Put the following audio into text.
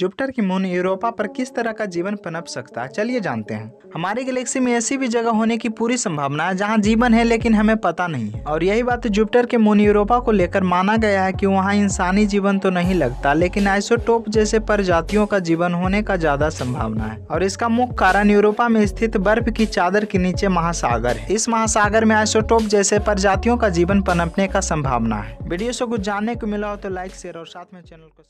Jupiter की moon Europa पर किस तरह का जीवन पनप सकता है? चलिए जानते हैं। हमारी गैलेक्सी में ऐसी भी जगह होने की पूरी संभावना है जहाँ जीवन है लेकिन हमें पता नहीं है। और यही बात जुपिटर के मून यूरोपा को लेकर माना गया है कि वहाँ इंसानी जीवन तो नहीं लगता, लेकिन आइसोटोप जैसे प्रजातियों का जीवन होने का ज़्यादा संभावना है। और इसका मुख्य कारण यूरोपा में स्थित बर्फ़ की चादर के नीचे महासागर है। इस महासागर में आइसोटोप जैसे प्रजातियों का जीवन पनपने का संभावना है। वीडियो से कुछ जानने को मिला हो तो लाइक, शेयर और साथ में चैनल को